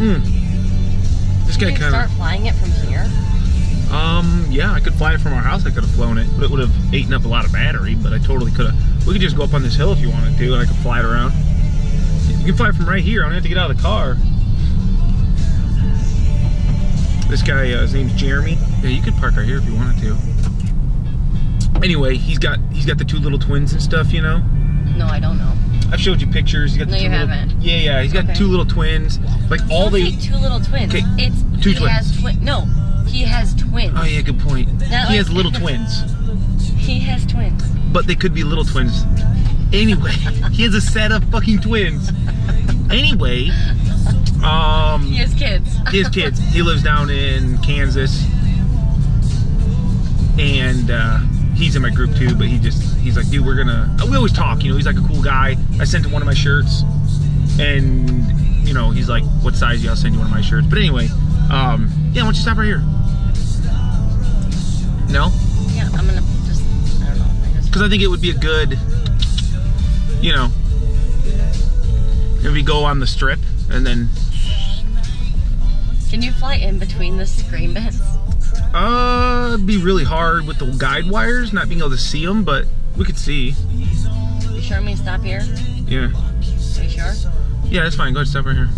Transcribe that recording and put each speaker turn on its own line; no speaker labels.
Hmm. This
Can
guy kind
start
of.
flying it from here?
Um, yeah, I could fly it from our house. I could have flown it, but it would have eaten up a lot of battery. But I totally could have. We could just go up on this hill if you wanted to, and I could fly it around. You can fly it from right here. I don't have to get out of the car. This guy, uh, his name's Jeremy. Yeah, you could park right here if you wanted to. Anyway, he's got he's got the two little twins and stuff, you know.
No, I don't know.
I've showed you pictures. He's got the
No,
two
you
little,
haven't.
Yeah, yeah. He's got
Okay.
two little twins. Like all
Don't
they.
say two little twins.
Okay,
It's
two
he
twins.
has twin. No, he has twins.
Oh yeah, good point.
Not
he
like-
has little twins,
He has twins.
but they could be little twins. Anyway, he has a set of fucking twins. Anyway, um,
He has kids.
he has kids. He lives down in Kansas, and uh, he's in my group too. But he just he's like, dude, we're gonna. We always talk, you know. He's like a cool guy. I sent him one of my shirts, and you know, he's like, what size? Yeah, I'll send you one of my shirts. But anyway, um, yeah, why don't you stop right here? No,
Yeah, I'm gonna just. I don't know.
Because I think it would be a good, you know, if we go on the strip and then.
Can you fly in between the screen beds?
Be really hard with the guide wires, not being able to see them, but we could see.
You sure I mean stop here?
Yeah.
Are you sure?
Yeah, that's fine. Go ahead, stop right here.